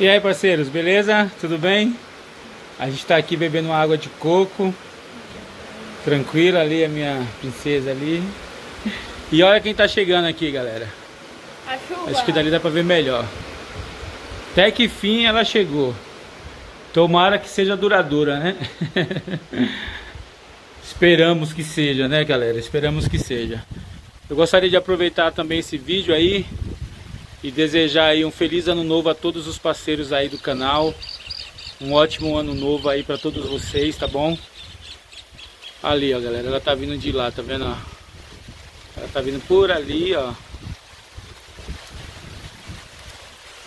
E aí parceiros, beleza? Tudo bem? A gente tá aqui bebendo água de coco Tranquila ali a minha princesa ali E olha quem tá chegando aqui galera Acho que dali dá pra ver melhor Até que fim ela chegou Tomara que seja duradoura, né? Esperamos que seja, né galera? Esperamos que seja Eu gostaria de aproveitar também esse vídeo aí e desejar aí um feliz ano novo a todos os parceiros aí do canal. Um ótimo ano novo aí para todos vocês, tá bom? Ali, ó, galera, ela tá vindo de lá, tá vendo, ó? Ela tá vindo por ali, ó.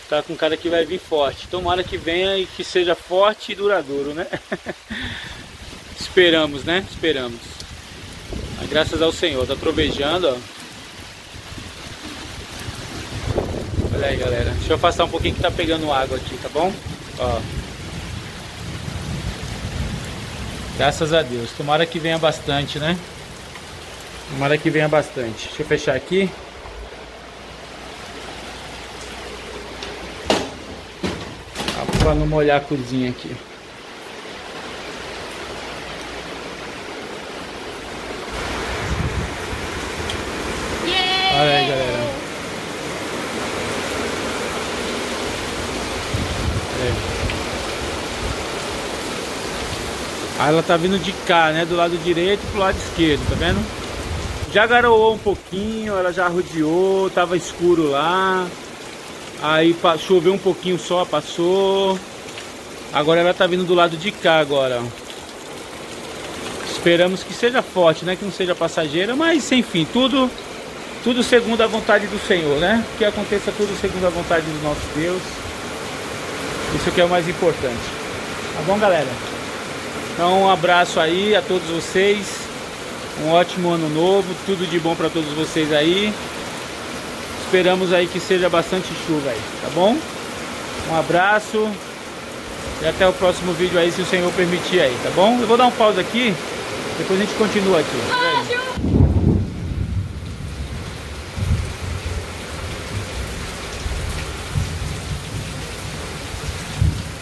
Tá com cara que vai vir forte. Tomara que venha e que seja forte e duradouro, né? Esperamos, né? Esperamos. Graças ao Senhor, tá trovejando, ó. Olha aí, galera. Deixa eu afastar um pouquinho que tá pegando água aqui, tá bom? Ó. Graças a Deus. Tomara que venha bastante, né? Tomara que venha bastante. Deixa eu fechar aqui. Pra não molhar a cozinha aqui. Aí ela tá vindo de cá, né? Do lado direito pro lado esquerdo, tá vendo? Já garoou um pouquinho, ela já rodeou, tava escuro lá. Aí choveu um pouquinho só, passou. Agora ela tá vindo do lado de cá agora. Esperamos que seja forte, né? Que não seja passageira, mas enfim, tudo tudo segundo a vontade do Senhor, né? Que aconteça tudo segundo a vontade do nosso Deus. Isso que é o mais importante. Tá bom, galera? Então, um abraço aí a todos vocês. Um ótimo ano novo, tudo de bom para todos vocês aí. Esperamos aí que seja bastante chuva aí, tá bom? Um abraço. E até o próximo vídeo aí, se o Senhor permitir aí, tá bom? Eu vou dar um pausa aqui, depois a gente continua aqui.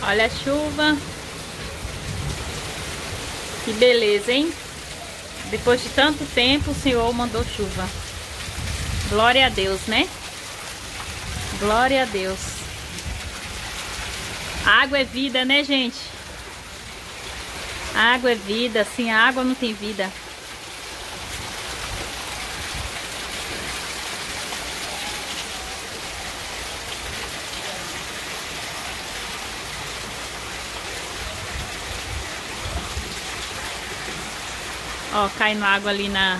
Olha a chuva. Que beleza, hein? Depois de tanto tempo, o Senhor mandou chuva. Glória a Deus, né? Glória a Deus. água é vida, né, gente? água é vida. Sem água não tem vida. Ó, caindo água ali na...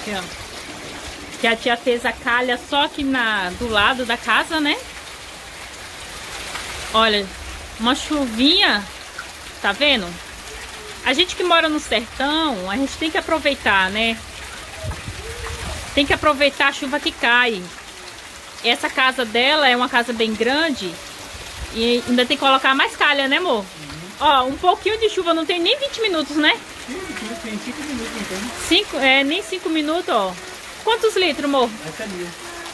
Aqui, ó. Que a tia fez a calha só aqui na, do lado da casa, né? Olha, uma chuvinha, tá vendo? A gente que mora no sertão, a gente tem que aproveitar, né? Tem que aproveitar a chuva que cai. Essa casa dela é uma casa bem grande e ainda tem que colocar mais calha, né, amor? Uhum. Ó, um pouquinho de chuva, não tem nem 20 minutos, né? Tem 5 minutos, então. Cinco, é, nem 5 minutos, ó. Quantos litros, amor? Essa é mil.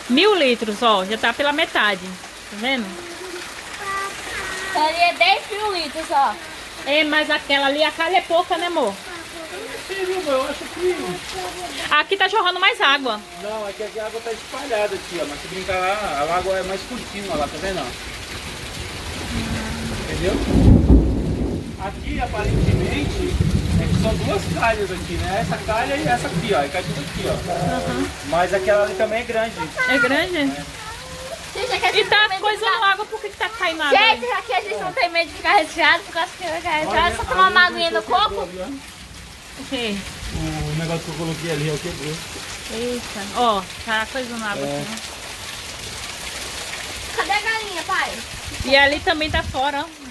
Mil litros, ó, já tá pela metade. Tá vendo? Ali é 10 mil litros, ó. É, mas aquela ali, a calha é pouca, né, amor? Sim, viu, eu acho que... Aqui tá jorrando mais água. Não, aqui, a água tá espalhada aqui, ó. Mas se brincar lá, a água é mais contínua lá, tá vendo? Entendeu? Aqui, aparentemente, é são duas calhas aqui, né? Essa calha e essa aqui, ó. E cai tudo aqui, ó. Uhum. Mas aquela ali também é grande. É grande? É. E tá coisando ficar- água, por que, que tá caindo água? Gente, aqui a gente não tem medo de ficar resfriado, por causa que vai ficar resfriado. Só tomar uma aguinha no coco. O quê? O negócio que eu coloquei ali, ó, quebrou. Eita. Ó, tá coisando água É. aqui, né? Cadê a galinha, pai? E ali também tá fora, ó.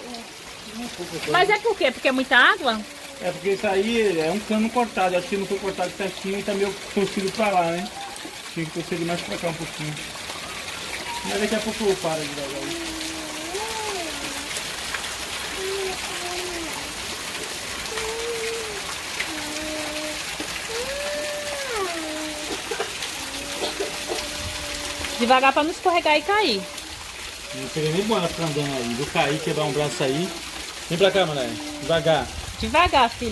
Mas é por quê? Porque é muita água? É porque isso aí é um cano cortado. Eu acho que não foi cortado certinho e tá meio torcido pra lá, né? Tinha que torcer mais pra cá um pouquinho. Mas daqui a pouco eu paro de. Devagar pra não escorregar e cair. Não seria nem bom ela ficar andando aí. Vou cair, quebrar um braço aí. Vem pra cá, Mané. Devagar. Devagar, filho.